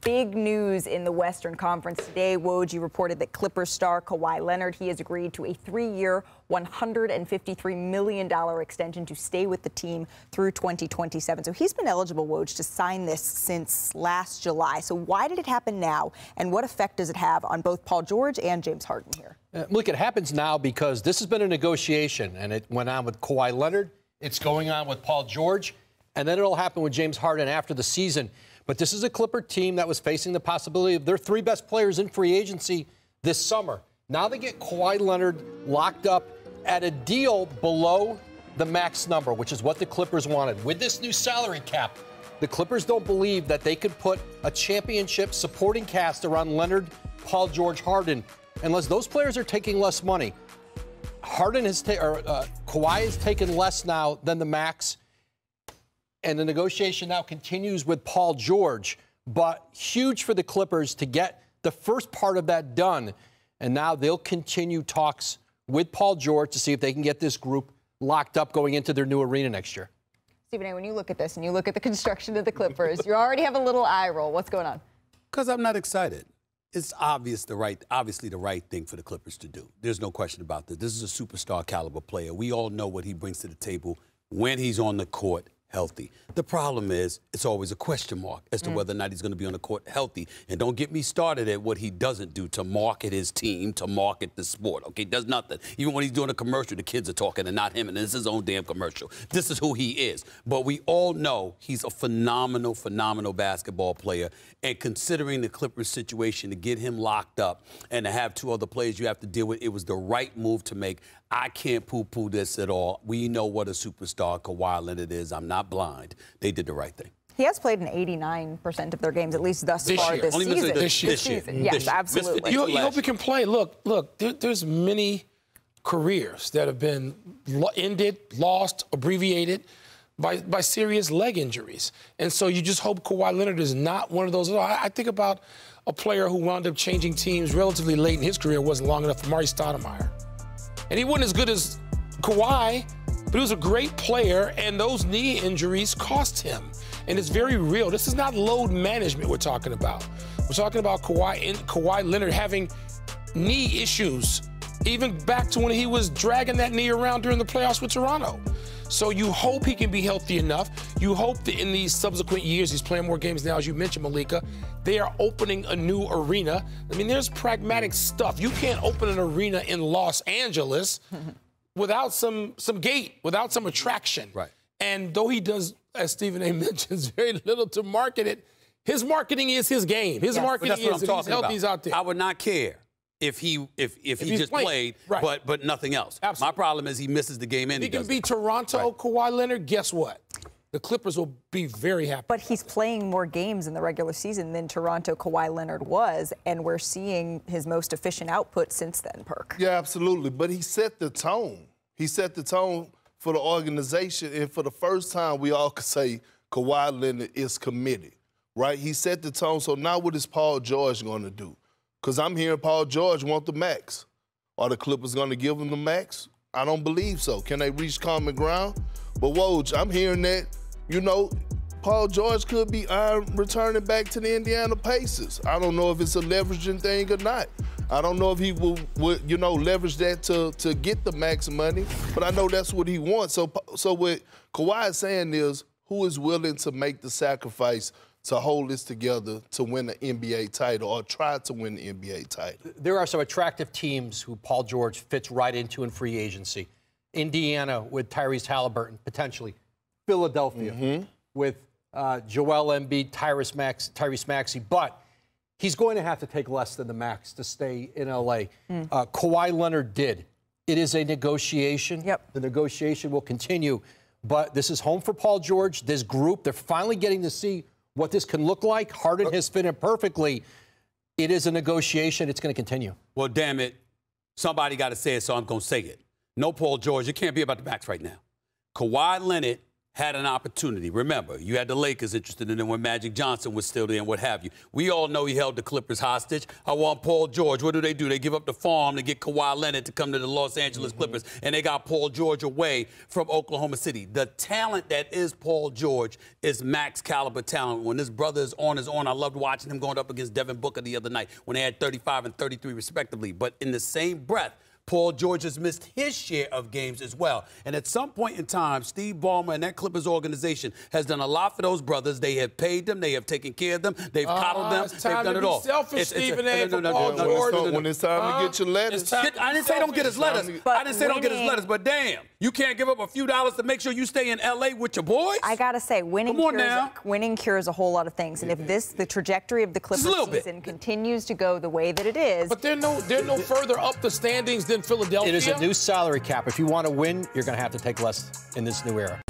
Big news in the Western Conference today. Woj reported that Clippers star Kawhi Leonard he has agreed to a three-year, $153 million extension to stay with the team through 2027. So he's been eligible, Woj, to sign this since last July. So why did it happen now, and what effect does it have on both Paul George and James Harden here? Uh, look, it happens now because this has been a negotiation, and it went on with Kawhi Leonard. It's going on with Paul George, and then it'll happen with James Harden after the season. But this is a Clipper team that was facing the possibility of their three best players in free agency this summer. Now they get Kawhi Leonard locked up at a deal below the max number, which is what the Clippers wanted. With this new salary cap, the Clippers don't believe that they could put a championship supporting cast around Leonard, Paul George, Harden, unless those players are taking less money. Harden has ta- or uh, Kawhi has taken less now than the max and the negotiation now continues with Paul George. But huge for the Clippers to get the first part of that done. And now they'll continue talks with Paul George to see if they can get this group locked up going into their new arena next year. Stephen A., when you look at this and you look at the construction of the Clippers, you already have a little eye roll. What's going on? Because I'm not excited. It's obvious the right, obviously the right thing for the Clippers to do. There's no question about this. This is a superstar caliber player. We all know what he brings to the table when he's on the court healthy. The problem is it's always a question mark as to mm. whether or not he's going to be on the court healthy. And don't get me started at what he doesn't do to market his team, to market the sport. Okay, does nothing. Even when he's doing a commercial, the kids are talking and not him, and this is his own damn commercial. This is who he is. But we all know he's a phenomenal, phenomenal basketball player. And considering the Clippers situation to get him locked up and to have two other players you have to deal with, it was the right move to make. I can't poo-poo this at all. We know what a superstar Kawhi Leonard is. I'm not blind. They did the right thing. He has played in 89% of their games, at least thus this far year. this Only season. This year. This season. Yes, this absolutely. You, you hope he can play. Look, look, there, there's many careers that have been ended, lost, abbreviated by, by serious leg injuries. And so you just hope Kawhi Leonard is not one of those. I, I think about a player who wound up changing teams relatively late in his career, wasn't long enough, Amar'e Stoudemire. And he wasn't as good as Kawhi, but he was a great player, and those knee injuries cost him. And it's very real. This is not load management we're talking about. We're talking about Kawhi, Kawhi Leonard having knee issues, even back to when he was dragging that knee around during the playoffs with Toronto. So you hope he can be healthy enough. You hope that in these subsequent years, he's playing more games now, as you mentioned, Malika. They are opening a new arena. I mean, there's pragmatic stuff. You can't open an arena in Los Angeles without some some gate, without some attraction. Right. And though he does, as Stephen A. mentions, very little to market it, his marketing is his game. His yes. marketing is if he's healthy, about. he's out there. I would not care if he if if, if he just played, played right. but but nothing else. Absolutely. My problem is he misses the game and he, he can beat Toronto, right. Kawhi Leonard. Guess what? The Clippers will be very happy. But he's playing more games in the regular season than Toronto Kawhi Leonard was, and we're seeing his most efficient output since then, Perk. Yeah, absolutely. But he set the tone. He set the tone for the organization, and for the first time, we all could say Kawhi Leonard is committed, right? He set the tone. So now, what is Paul George going to do? Because I'm hearing Paul George want the max. Are the Clippers going to give him the max? I don't believe so. Can they reach common ground? But Woj, I'm hearing that, you know, Paul George could be uh, returning back to the Indiana Pacers. I don't know if it's a leveraging thing or not. I don't know if he will, will, you know, leverage that to to get the max money, but I know that's what he wants. So, so what Kawhi is saying is, who is willing to make the sacrifice to hold this together to win the NBA title or try to win the NBA title. There are some attractive teams who Paul George fits right into in free agency. Indiana with Tyrese Halliburton, potentially. Philadelphia mm-hmm. with uh, Joel Embiid, Tyrese, Max, Tyrese Maxey. But he's going to have to take less than the max to stay in LA. Mm. Uh, Kawhi Leonard did. It is a negotiation. Yep. The negotiation will continue. But this is home for Paul George. This group, they're finally getting to see what this can look like. Harden has fit in perfectly. It is a negotiation. It's going to continue. Well, damn it. Somebody got to say it, so I'm going to say it. No Paul George. It can't be about the max right now. Kawhi Leonard had an opportunity. Remember, you had the Lakers interested in him when Magic Johnson was still there and what have you. We all know he held the Clippers hostage. I want Paul George. What do they do? They give up the farm to get Kawhi Leonard to come to the Los Angeles mm-hmm. Clippers, and they got Paul George away from Oklahoma City. The talent that is Paul George is max caliber talent. When this brother is on his own, I loved watching him going up against Devin Booker the other night when they had 35 and 33 respectively. But in the same breath, Paul George has missed his share of games as well. And at some point in time, Steve Ballmer and that Clippers organization has done a lot for those brothers. They have paid them. They have taken care of them. They've uh, coddled them. They've done it all. Selfish, it's, Stephen A. No, no, no, no, no, When it's time uh, to get your letters. Get, I didn't say don't get his letters. I didn't say don't get his letters. But damn, you can't give up a few dollars to make sure you stay in L.A. with your boys. I gotta say, winning cures, a, winning cures a whole lot of things. And if this, the trajectory of the Clippers season bit. continues to go the way that it is, but they're no, they're no further up the standings than Philadelphia. It is a new salary cap. If you want to win, you're going to have to take less in this new era.